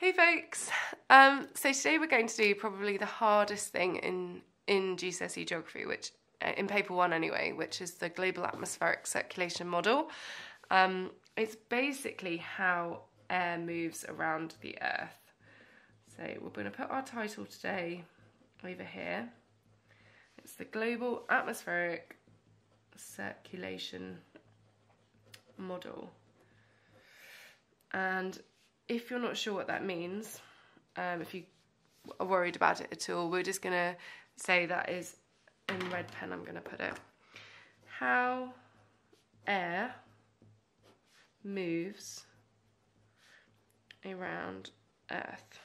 Hey folks, um, so today we're going to do probably the hardest thing in, in GCSE geography, which uh, in paper one anyway, which is the global atmospheric circulation model. Um, it's basically how air moves around the earth. So we're going to put our title today over here. It's the global atmospheric circulation model. And if you're not sure what that means, um, if you are worried about it at all, we're just going to say that is in red pen, I'm going to put it. How air moves around Earth.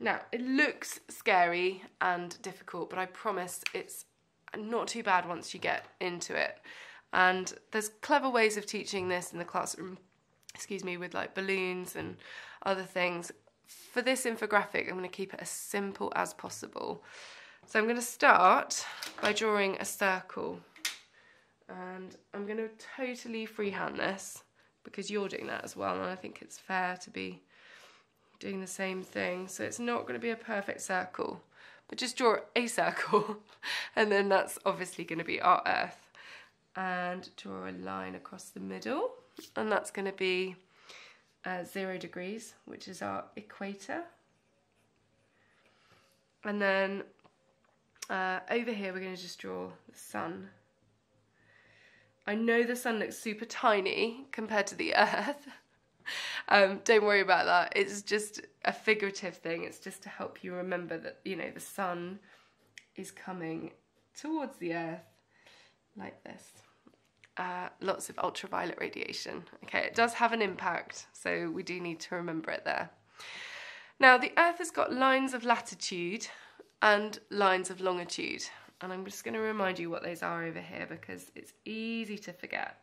Now, it looks scary and difficult, but I promise it's not too bad once you get into it. And there's clever ways of teaching this in the classroom excuse me, with like balloons and other things. For this infographic, I'm going to keep it as simple as possible. So I'm going to start by drawing a circle. And I'm going to totally freehand this because you're doing that as well. And I think it's fair to be doing the same thing. So it's not going to be a perfect circle, but just draw a circle. and then that's obviously going to be our Earth. And draw a line across the middle and that's going to be uh, zero degrees, which is our equator. And then uh, over here we're going to just draw the sun. I know the sun looks super tiny compared to the earth. um, don't worry about that. It's just a figurative thing. It's just to help you remember that, you know, the sun is coming towards the earth like this uh, lots of ultraviolet radiation. Okay, it does have an impact, so we do need to remember it there. Now, the Earth has got lines of latitude and lines of longitude, and I'm just going to remind you what those are over here because it's easy to forget.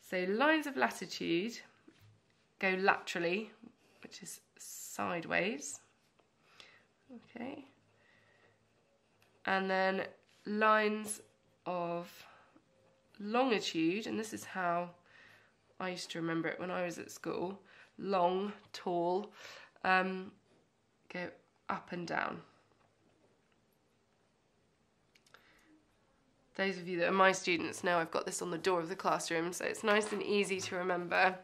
So, lines of latitude go laterally, which is sideways. Okay. And then lines of longitude, and this is how I used to remember it when I was at school, long, tall, um, go up and down. Those of you that are my students know I've got this on the door of the classroom, so it's nice and easy to remember.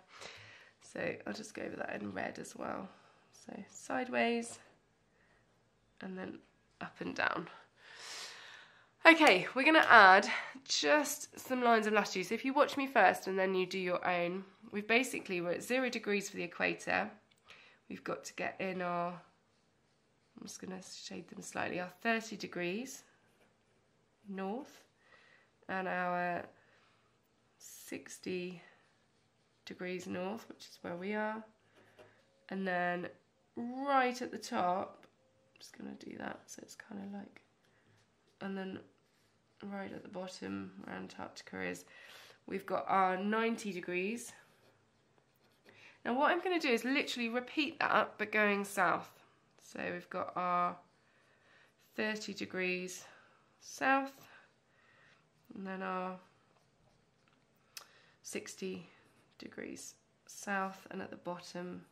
So I'll just go over that in red as well. So sideways, and then up and down. Okay, we're going to add just some lines of latitude. So if you watch me first and then you do your own, we've basically, we're at zero degrees for the equator. We've got to get in our, I'm just going to shade them slightly, our 30 degrees north and our 60 degrees north, which is where we are. And then right at the top, I'm just going to do that so it's kind of like, and then right at the bottom where Antarctica is, we've got our 90 degrees. Now what I'm going to do is literally repeat that, but going south. So we've got our 30 degrees south, and then our 60 degrees south, and at the bottom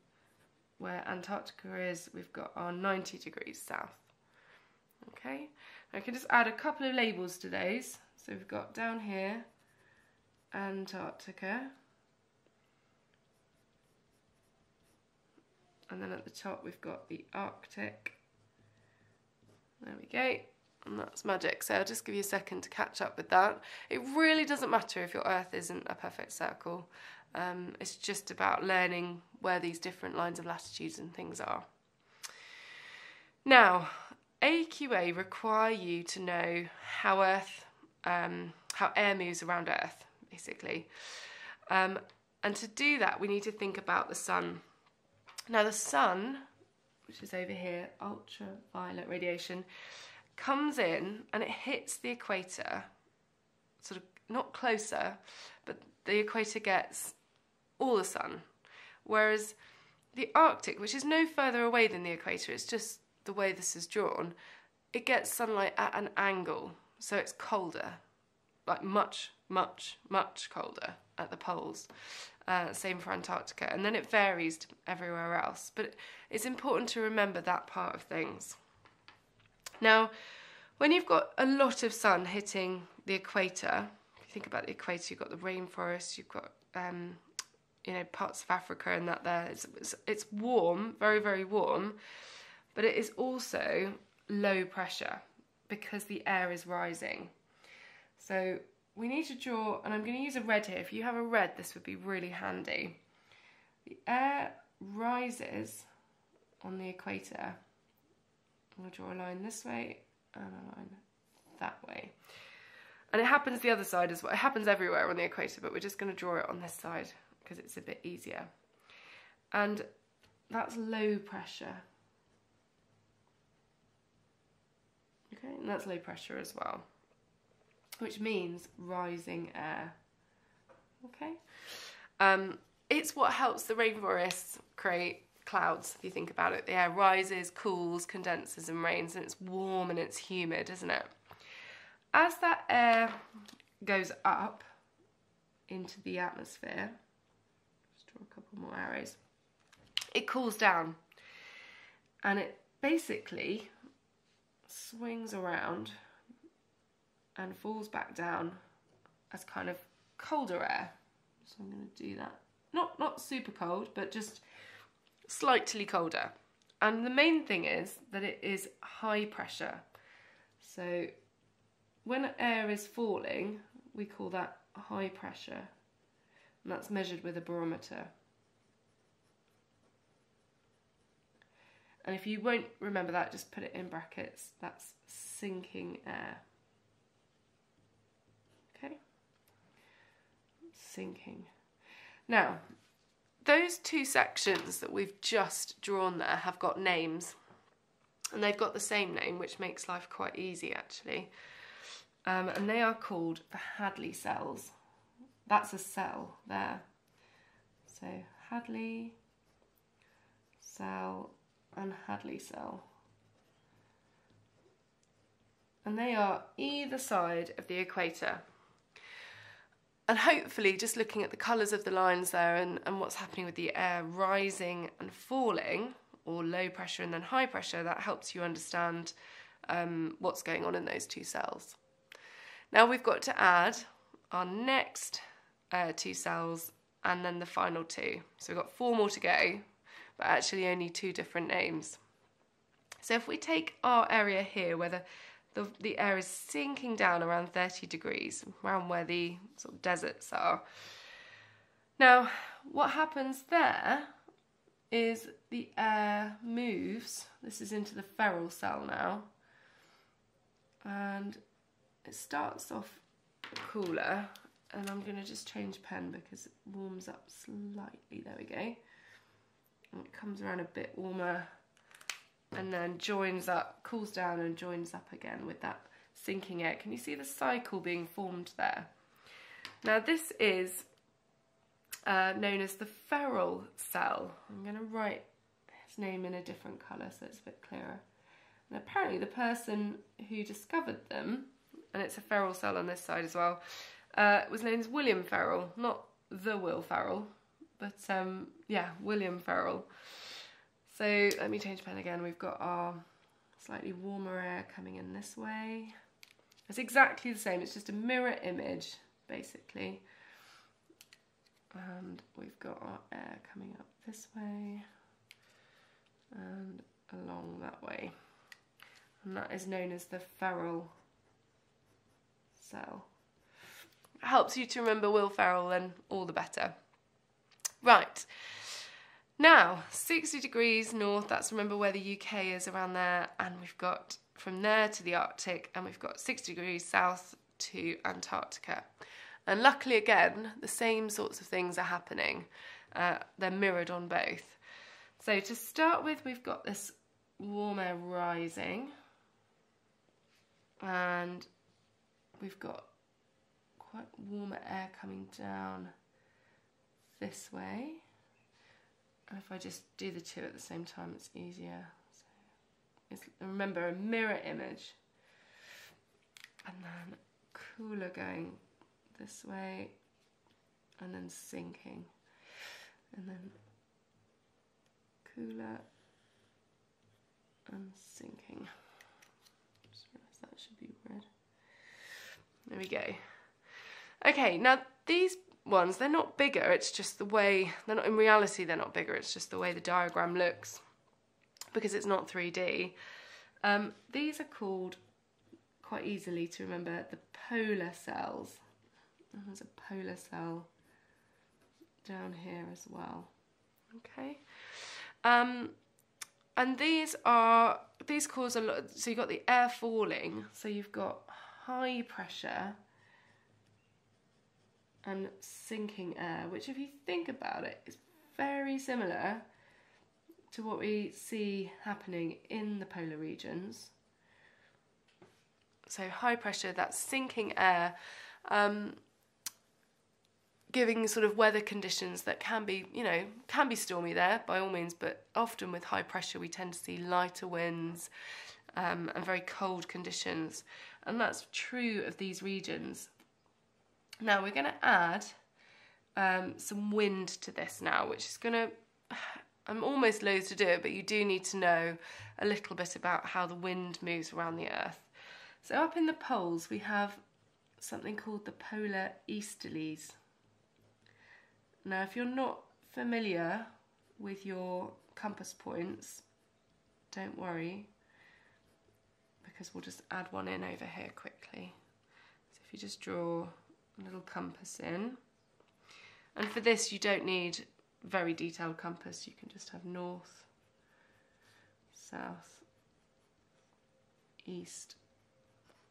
where Antarctica is, we've got our 90 degrees south. Okay, I can just add a couple of labels to those. So we've got down here Antarctica. And then at the top we've got the Arctic. There we go. And that's magic. So I'll just give you a second to catch up with that. It really doesn't matter if your Earth isn't a perfect circle. Um, it's just about learning where these different lines of latitudes and things are. Now, AQA require you to know how Earth, um, how air moves around Earth, basically. Um, and to do that, we need to think about the sun. Now, the sun, which is over here, ultraviolet radiation, comes in and it hits the equator, sort of not closer, but the equator gets all the sun. Whereas the Arctic, which is no further away than the equator, it's just the way this is drawn, it gets sunlight at an angle, so it's colder, like much, much, much colder at the poles. Uh, same for Antarctica, and then it varies everywhere else. But it's important to remember that part of things. Now, when you've got a lot of sun hitting the equator, if you think about the equator, you've got the rainforest, you've got um, you know parts of Africa and that there. It's, it's, it's warm, very very warm, but it is also low pressure because the air is rising. So we need to draw, and I'm going to use a red here. If you have a red, this would be really handy. The air rises on the equator. I'm going to draw a line this way and a line that way. And it happens the other side as well. It happens everywhere on the equator, but we're just going to draw it on this side because it's a bit easier. And that's low pressure. Okay, and that's low pressure as well which means rising air. Okay? Um, it's what helps the rainforests create clouds, if you think about it. The air rises, cools, condenses, and rains, and it's warm and it's humid, isn't it? As that air goes up into the atmosphere, just draw a couple more arrows, it cools down and it basically swings around and falls back down as kind of colder air. So I'm to do that. Not, not super cold, but just slightly colder. And the main thing is that it is high pressure. So when air is falling, we call that high pressure. And that's measured with a barometer. And if you won't remember that, just put it in brackets. That's sinking air. Okay? Sinking. Now, those two sections that we've just drawn there have got names and they've got the same name which makes life quite easy actually um, and they are called the Hadley cells that's a cell there so Hadley cell and Hadley cell. And they are either side of the equator. And hopefully just looking at the colours of the lines there and, and what's happening with the air rising and falling or low pressure and then high pressure that helps you understand um, what's going on in those two cells. Now we've got to add our next uh, two cells and then the final two. So we've got four more to go but actually only two different names so if we take our area here where the the, the air is sinking down around 30 degrees, around where the sort of deserts are. Now, what happens there is the air moves, this is into the Ferrel cell now, and it starts off cooler, and I'm going to just change pen because it warms up slightly, there we go. And it comes around a bit warmer and then joins up, cools down and joins up again with that sinking air. Can you see the cycle being formed there? Now this is uh, known as the Ferrel cell. I'm going to write his name in a different colour so it's a bit clearer. And apparently the person who discovered them, and it's a Ferrel cell on this side as well, uh, was named William Ferrel, not the Will Ferrell, but um, yeah, William Ferrel. So let me change pen again. We've got our slightly warmer air coming in this way. It's exactly the same. It's just a mirror image, basically. And we've got our air coming up this way and along that way. And that is known as the Ferrel cell. Helps you to remember Will Ferrell, then all the better. Right. Now, 60 degrees north, that's remember where the UK is around there, and we've got from there to the Arctic, and we've got 60 degrees south to Antarctica. And luckily, again, the same sorts of things are happening. Uh, they're mirrored on both. So to start with, we've got this warm air rising, and we've got quite warmer air coming down this way. And if I just do the two at the same time, it's easier. So it's, remember, a mirror image. And then cooler going this way and then sinking. and then cooler and sinking. Just realised that should be red. There we go. Okay, now these ones, they're not bigger, it's just the way, they're not, in reality they're not bigger, it's just the way the diagram looks because it's not 3D. Um, these are called, quite easily to remember, the polar cells. There's a polar cell down here as well. Okay. Um, and these are, these cause a lot, so you've got the air falling, so you've got high pressure and sinking air, which if you think about it, is very similar to what we see happening in the polar regions. So high pressure, that's sinking air, um, giving sort of weather conditions that can be, you know, can be stormy there by all means, but often with high pressure we tend to see lighter winds um, and very cold conditions. And that's true of these regions. Now we're going to add um, some wind to this now, which is going to, I'm almost loath to do it, but you do need to know a little bit about how the wind moves around the Earth. So up in the poles we have something called the polar easterlies. Now if you're not familiar with your compass points, don't worry, because we'll just add one in over here quickly. So if you just draw little compass in, and for this you don't need very detailed compass, you can just have north, south, east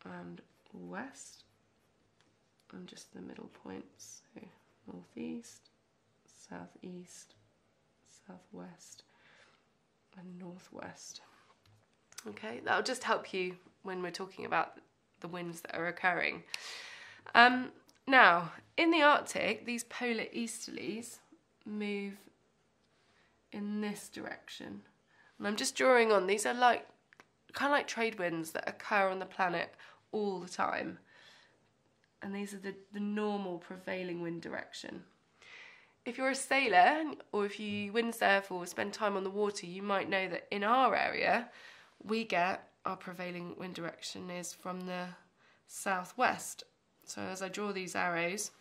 and west and just the middle points, so northeast, southeast, southwest and northwest. Okay, that'll just help you when we're talking about the winds that are occurring. Um, now, in the Arctic, these polar easterlies move in this direction. And I'm just drawing on, these are like kind of like trade winds that occur on the planet all the time. And these are the, the normal prevailing wind direction. If you're a sailor or if you windsurf or spend time on the water, you might know that in our area, we get our prevailing wind direction is from the southwest. So as I draw these arrows,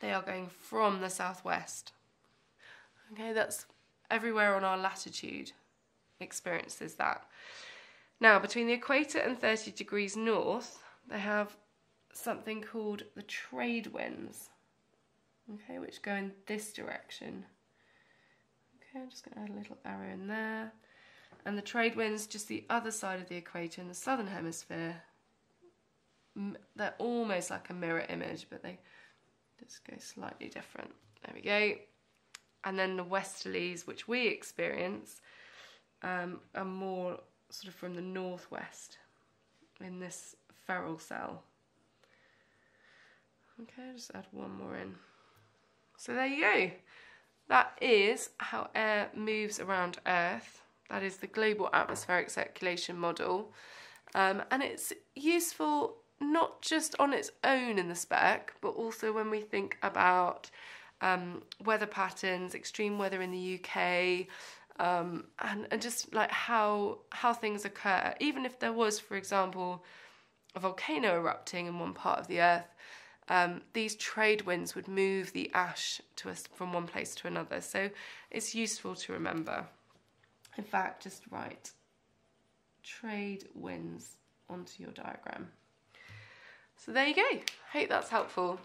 they are going from the southwest. Okay, that's everywhere on our latitude experiences that. Now, between the equator and 30 degrees north, they have something called the trade winds, okay, which go in this direction. Okay, I'm just going to add a little arrow in there. And the trade winds just the other side of the equator in the southern hemisphere. They're almost like a mirror image, but they just go slightly different. There we go. And then the westerlies, which we experience, um, are more sort of from the northwest in this Ferrel cell. Okay, I'll just add one more in. So there you go. That is how air moves around Earth. That is the global atmospheric circulation model. Um, and it's useful not just on its own in the spec, but also when we think about um, weather patterns, extreme weather in the UK, um, and, and just like how how things occur. Even if there was, for example, a volcano erupting in one part of the earth, um, these trade winds would move the ash to us from one place to another. So it's useful to remember. In fact, just write trade winds onto your diagram. So there you go. Hope that's helpful.